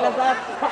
Pinasas.